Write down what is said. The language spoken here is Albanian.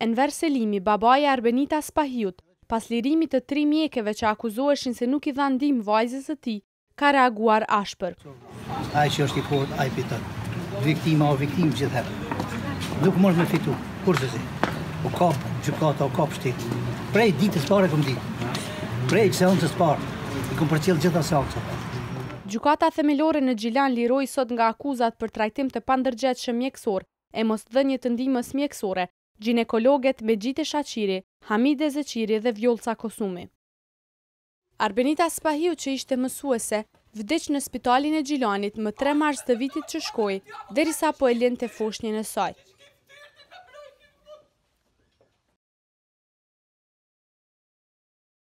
Enver Selimi, babai i Arbenita Spahiut, pas lirimit të tri mjekeve që akuzoheshin se nuk i dhanë ndihmë vajzës së tij, ka reaguar ashpër. Ai që është i fortë, ai fiton. Viktima o viktimë gjithherë. Nuk mund me fitu, kurrsesi. U kap gjykata, u kap shteti. Prej ditës parë e kam ditë. Prej seancës parë, i kam përcjell gjitha seancat. Gjykata Themelore në Gjilan liroi sot nga akuzat për trajtim të pandërgjegjshëm mjekësor e mos dhënie të ndihmës mjekësore, gjinekologet Mexhite Shaqiri, Hamide Zeqiri dhe Vjollca Kosumi. Arbenita Spahiu që ishte mësuese, vdiq në spitalin e Gjilanit më tre mars të vitit që shkoi, derisa po e lindte foshnjën e saj.